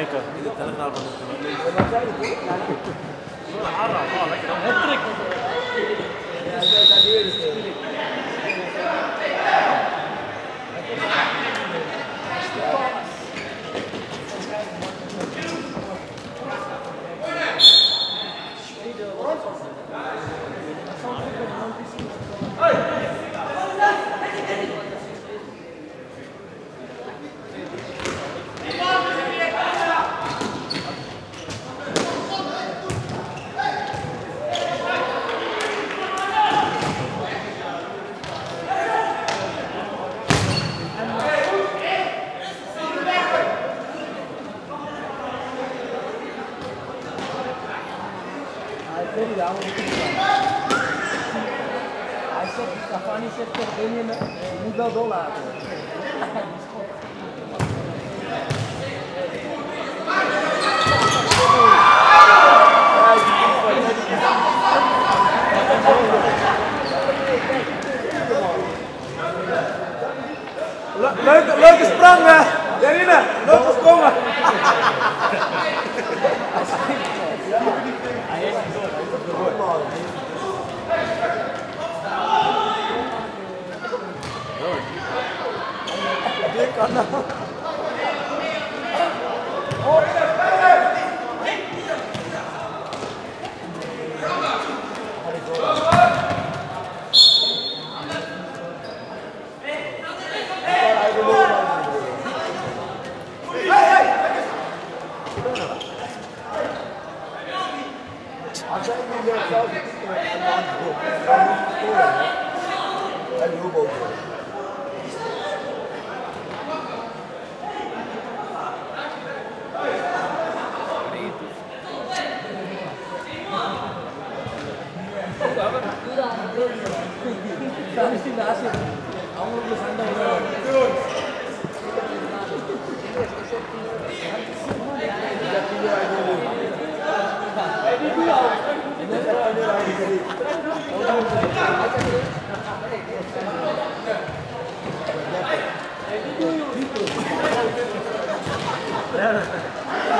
معاك Leuke, leuke sprong, eh. Janine. Leuke sprongen. Dit தனிச்சு ஆசை அவங்களுக்கு சண்டை Yeah.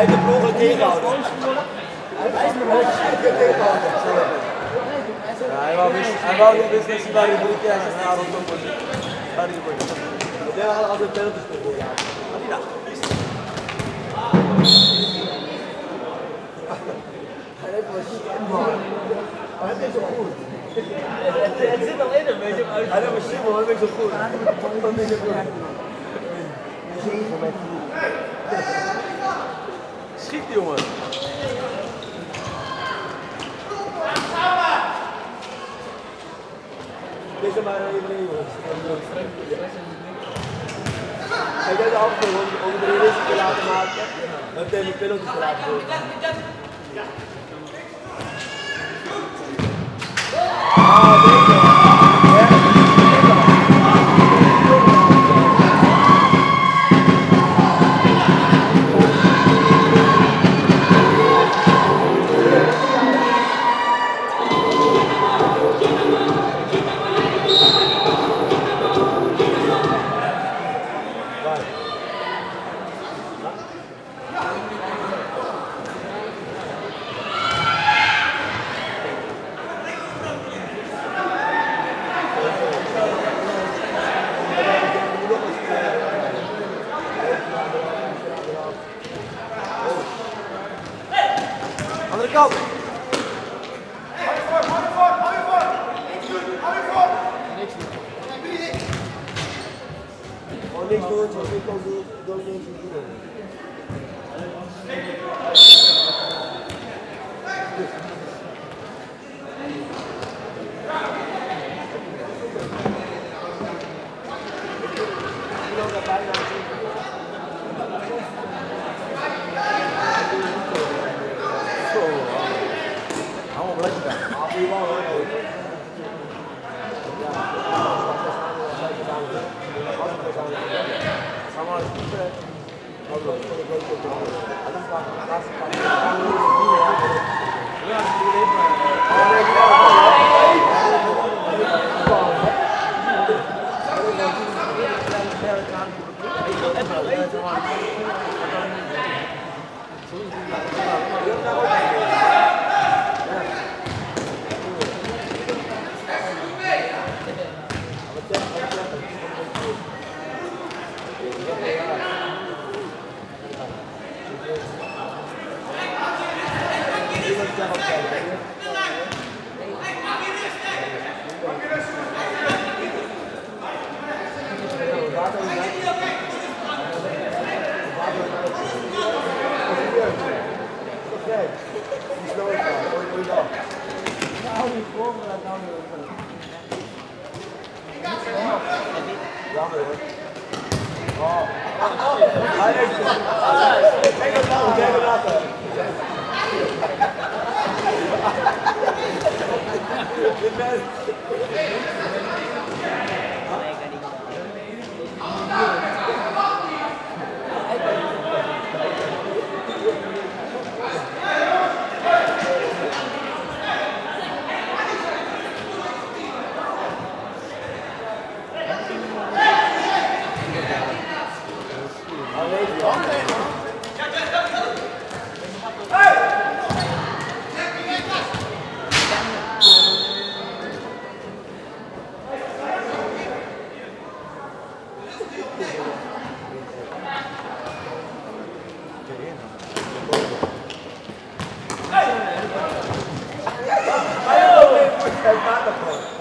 hij heeft het mogelijk tegengehouden. Hij is nog wel tegengehouden. Ja, hij wou hij niet wisten dat hij bij de broekje en zijn haar op de Daar is het Ik denk dat altijd penalty spelen. Ja. Hij heeft wel. Maar hij is zo goed. Het zit al in hem, weet je. maar uit- Hij heeft een simpel, hij is zo goed. Dat is zo goed schiet, jongen. Deze maar even jongens. Ik heb de afdeel om de te laten maken. Dat tegen de te laten doen. Ah. go. Thank you. Ai, eu não nada, pô.